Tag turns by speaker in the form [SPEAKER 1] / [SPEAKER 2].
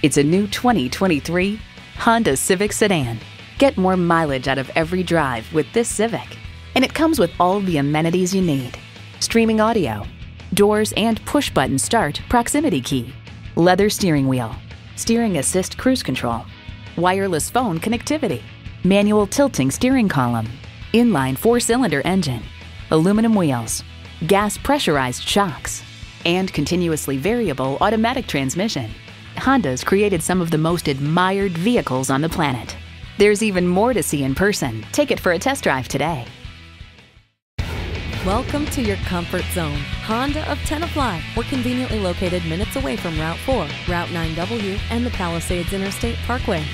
[SPEAKER 1] It's a new 2023 Honda Civic Sedan. Get more mileage out of every drive with this Civic. And it comes with all the amenities you need streaming audio, doors and push button start proximity key, leather steering wheel, steering assist cruise control, wireless phone connectivity, manual tilting steering column, inline four cylinder engine, aluminum wheels, gas pressurized shocks, and continuously variable automatic transmission. Honda's created some of the most admired vehicles on the planet. There's even more to see in person. Take it for a test drive today.
[SPEAKER 2] Welcome to your comfort zone. Honda of Tenafly. We're conveniently located minutes away from Route 4, Route 9W, and the Palisades Interstate Parkway.